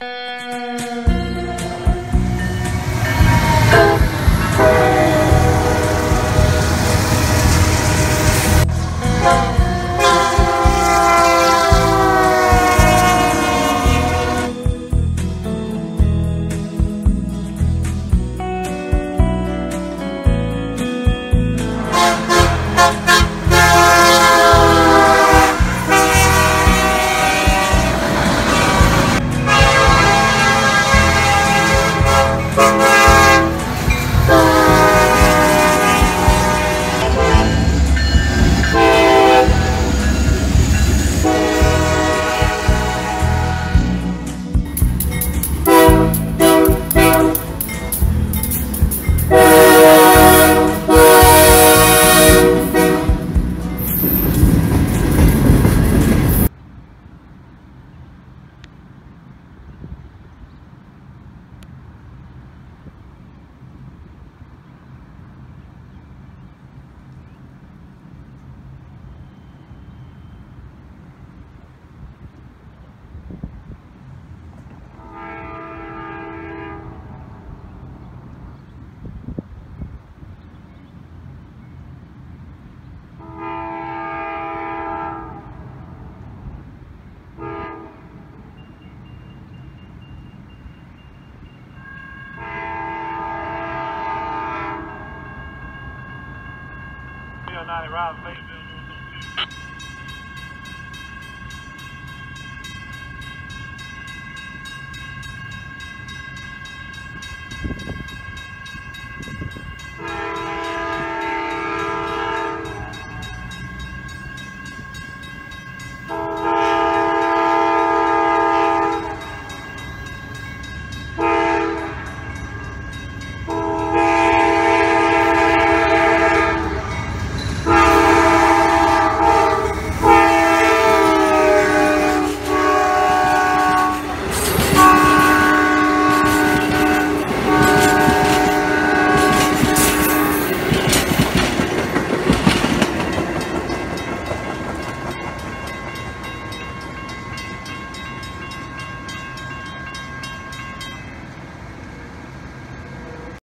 you Bill 90 Rob Fayetteville.